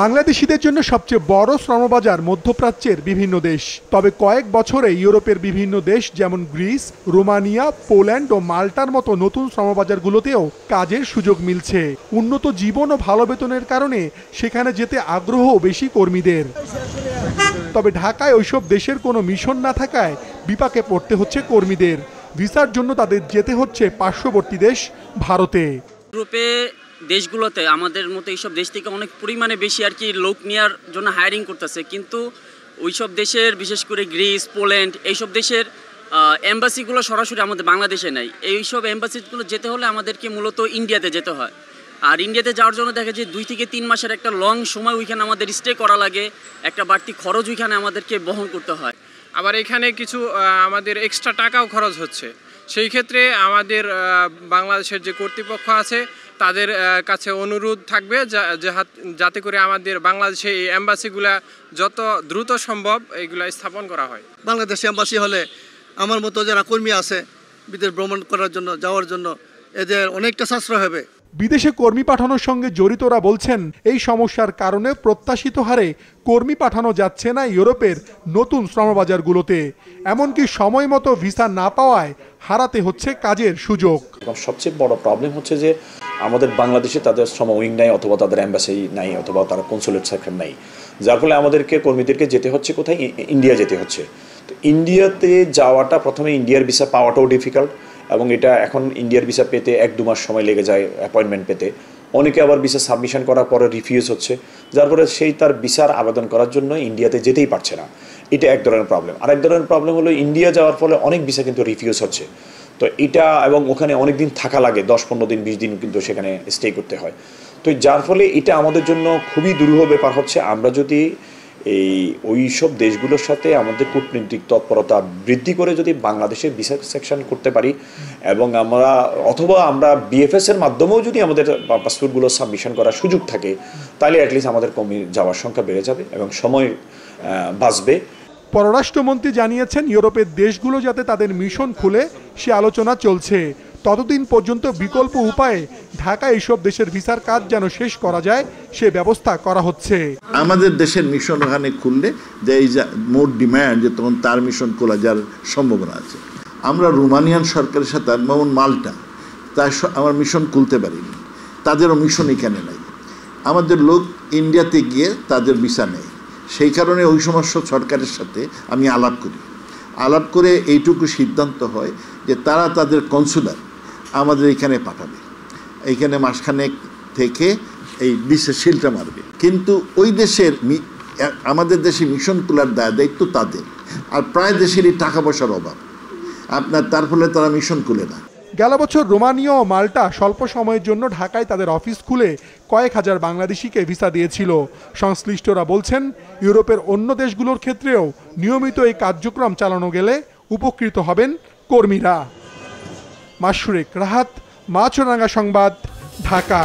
বাংলাদেশিদের জন্য সবচেয়ে বড় শ্রমবাজার মধ্যপ্রাচ্যের বিভিন্ন দেশ। তবে কয়েক বছরে ইউরোপের বিভিন্ন দেশ যেমন গ্রিস, রোমানিয়া, পোল্যান্ড ও মাল্টার মতো নতুন শ্রমবাজারগুলোতেও কাজের সুযোগ মিলছে। উন্নত জীবন ও ভালো বেতনের কারণে সেখানে যেতে আগ্রহ বেশি কর্মীদের। তবে ঢাকায় ওইসব দেশের কোনো মিশন না থাকায় বিপাকে পড়তে হচ্ছে কর্মীদের। ভিসার জন্য তাদের যেতে হচ্ছে পার্শ্ববর্তী দেশ, ভারতে। ইউরোপে দেশগুলোতে, আমাদের মতো এইসব দেশ থেকে অনেক পরিমাণে বেশি আর কি লোক নেওয়ার জন্য হায়ারিং করতেছে। কিন্তু ওইসব দেশের, বিশেষ করে গ্রিস, পোল্যান্ড, এইসব দেশের এম্বাসিগুলো সরাসরি আমাদের বাংলাদেশে নাই। এইসব এম্বাসিগুলো যেতে হলে আমাদেরকে মূলত ইন্ডিয়াতে যেতে হয়। আর ইন্ডিয়াতে যাওয়ার জন্য দেখা যায় দুই থেকে তিন মাসের একটা লং সময় ওইখানে আমাদের স্টে করা লাগে। একটা বাড়তি খরচ ওইখানে আমাদেরকে বহন করতে হয়। আবার এখানে কিছু আমাদের এক্সট্রা টাকাও খরচ হচ্ছে। সেই ক্ষেত্রে আমাদের বাংলাদেশের যে কর্তৃপক্ষ আছে, তাদের কাছে অনুরোধ থাকবে যাতে করে আমাদের বাংলাদেশে এই অ্যাম্বাসিগুলা যত দ্রুত সম্ভব এইগুলা স্থাপন করা হয়। বাংলাদেশে অ্যাম্বাসি হলে আমার মতো যারা কর্মী আছে, বিদেশ ভ্রমণ করার জন্য, যাওয়ার জন্য, এদের অনেকটা সাশ্রয় হবে। বিদেশে কর্মী পাঠানোর সঙ্গে জড়িতরা বলছেন, এই সমস্যার কারণে প্রত্যাশিত হারে কর্মী পাঠানো যাচ্ছে না ইউরোপের নতুন শ্রমবাজারগুলোতে। এমনকি সময় মতো ভিসা না পাওয়ায় হারাতে হচ্ছে কাজের সুযোগ। সবচেয়ে বড় প্রবলেম হচ্ছে যে আমাদের বাংলাদেশে তাদের শ্রম উইং নাই অথবা তাদের অ্যাম্বাসি নাই অথবা তারা কনসুলেট সেক্টর নাই। যার ফলে আমাদেরকে কর্মীদেরকে যেতে হচ্ছে কোথায়? ইন্ডিয়া যেতে হচ্ছে। তো ইন্ডিয়াতে যাওয়াটা প্রথমে ইন্ডিয়ার ভিসা পাওয়াটাও ডিফিকাল্ট এবং এটা এখন ইন্ডিয়ার ভিসা পেতে এক দু মাস সময় লেগে যায় অ্যাপয়েন্টমেন্ট পেতে। অনেকে আবার ভিসা সাবমিশন করার পরে রিফিউজ হচ্ছে। যার ফলে সেই তার ভিসার আবেদন করার জন্য ইন্ডিয়াতে যেতেই পারছে না। এটা এক ধরনের প্রবলেম আরেক ধরনের প্রবলেম হলো ইন্ডিয়া যাওয়ার ফলে অনেক ভিসা কিন্তু রিফিউজ হচ্ছে। তো এটা এবং ওখানে অনেক দিন থাকা লাগে, দশ, পনেরো দিন, বিশ দিন কিন্তু সেখানে স্টে করতে হয়। তো যার ফলে এটা আমাদের জন্য খুবই দুরূহ ব্যাপার হচ্ছে। আমরা যদি এই, ওই সব দেশগুলোর সাথে আমাদের কূটনৈতিক তৎপরতা বৃদ্ধি করে যদি বাংলাদেশে ভিসা সেকশন করতে পারি, এবং আমরা, অথবা আমরা বিএফএস এর মাধ্যমেও যদি আমাদের পাসপোর্টগুলো সাবমিশন করার সুযোগ থাকে, তাহলে অ্যাটলিস্ট আমাদের কমে, যাওয়ার সংখ্যা বেড়ে যাবে এবং সময় বাঁচবে। পররাষ্ট্রমন্ত্রী জানিয়েছেন, ইউরোপের দেশগুলো যাতে তাদের মিশন খুলে, সে আলোচনা চলছে। ততদিন পর্যন্ত বিকল্প উপায়ে ঢাকা এইসব দেশের ভিসার কাজ যেন শেষ করা যায়, সে ব্যবস্থা করা হচ্ছে। আমাদের দেশের মিশন ওখানে খুললে যে এই মোট ডিম্যান্ড যে তখন তার মিশন খোলা যাওয়ার সম্ভাবনা আছে। আমরা রোমানিয়ান সরকারের সাথে যেমন মাল্টা, তার আমার মিশন খুলতে পারিনি। তাদেরও মিশন এখানে নাই। আমাদের লোক ইন্ডিয়াতে গিয়ে তাদের ভিসা নেয়। সেই কারণে ওই সমস্ত সরকারের সাথে আমি আলাপ করি। আলাপ করে এইটুকু সিদ্ধান্ত হয় যে তারা তাদের কনসুলার আমাদের এখানে পাঠাবে। এইখানে মাসখানেক থেকে এই বিশ্বের শিলটা মারবে। কিন্তু ওই দেশের আমাদের দেশে মিশন খোলার দায় দায়িত্ব তাদের। আর প্রায় দেশেরই টাকা পয়সার অভাব। আপনার তার ফলে তারা মিশন খুলে না। গেল বছর রোমানিয়া ও মাল্টা স্বল্প সময়ের জন্য ঢাকায় তাদের অফিস খুলে কয়েক হাজার বাংলাদেশিকে ভিসা দিয়েছিল। সংশ্লিষ্টরা বলছেন, ইউরোপের অন্য দেশগুলোর ক্ষেত্রেও নিয়মিত এই কার্যক্রম চালানো গেলে উপকৃত হবেন কর্মীরা। মাসুরেক রাহাত মাছরাঙ্গা সংবাদ ঢাকা।